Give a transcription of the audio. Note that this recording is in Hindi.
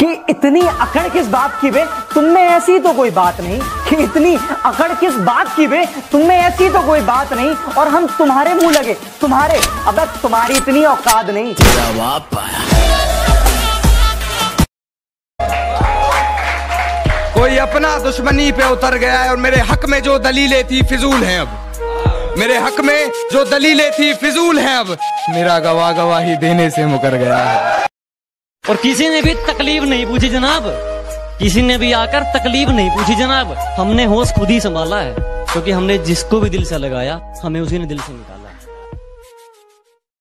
कि इतनी अकड़ किस बात की बे? में ऐसी तो कोई बात नहीं कि इतनी अकड़ किस बात की बे? में ऐसी तो कोई बात नहीं और हम तुम्हारे मुँह लगे। तुम्हारे, अब तुम्हारी इतनी औकात नहीं। कोई अपना दुश्मनी पे उतर गया है और मेरे हक में जो दलीलें थी, फिजूल हैं अब। मेरे हक में जो दलीलें थी, फिजूल हैं अब। मेरा गवाह गवाही देने से मुकर गया है। और किसी ने भी तकलीफ़ नहीं पूछी जनाब। किसी ने भी आकर तकलीफ़ नहीं पूछी जनाब। हमने होश खुद ही संभाला है, क्योंकि हमने जिसको भी दिल से लगाया, हमें उसी ने दिल से निकाला।